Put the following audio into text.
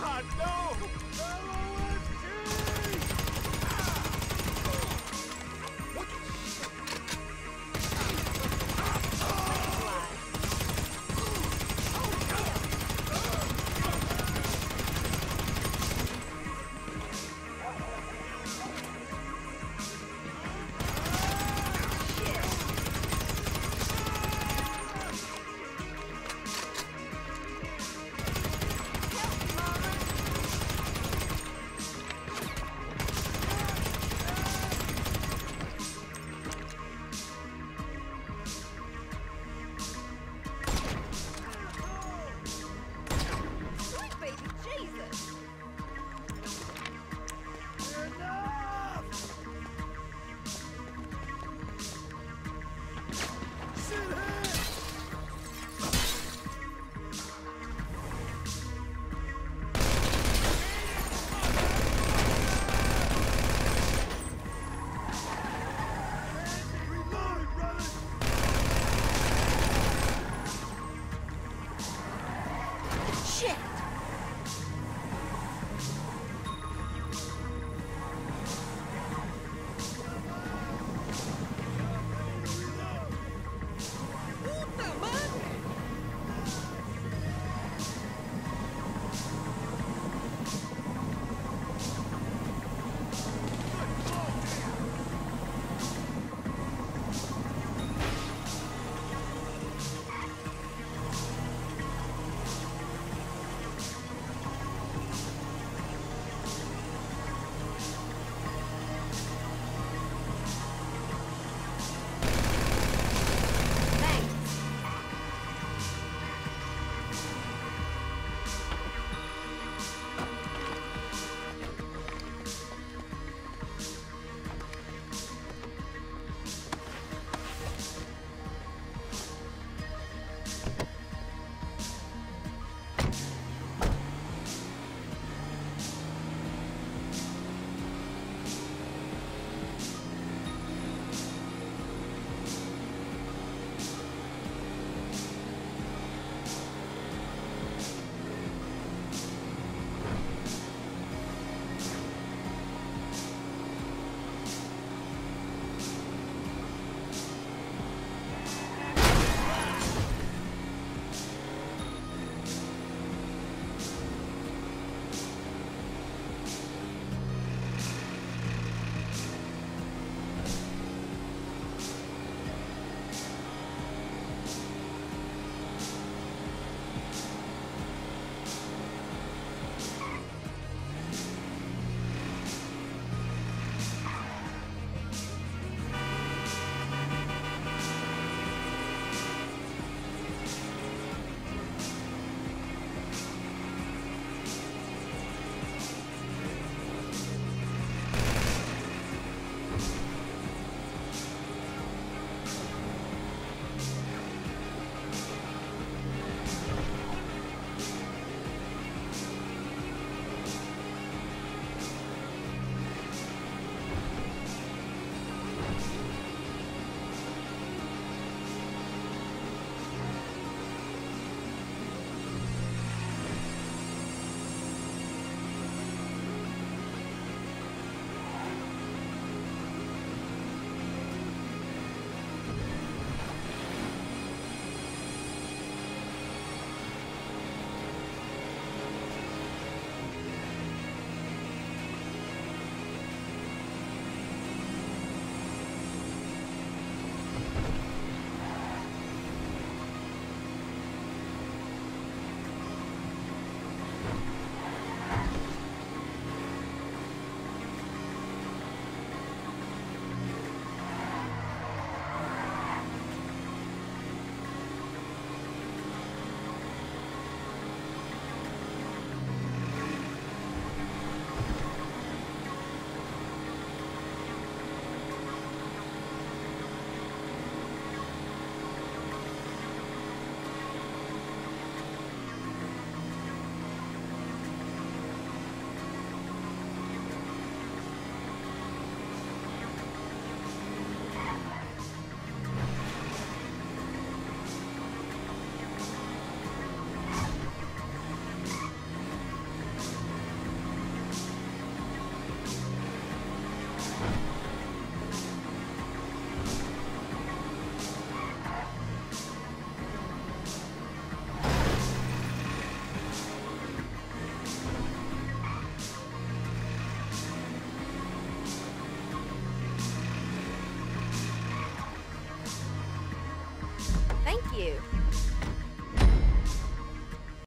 God, no!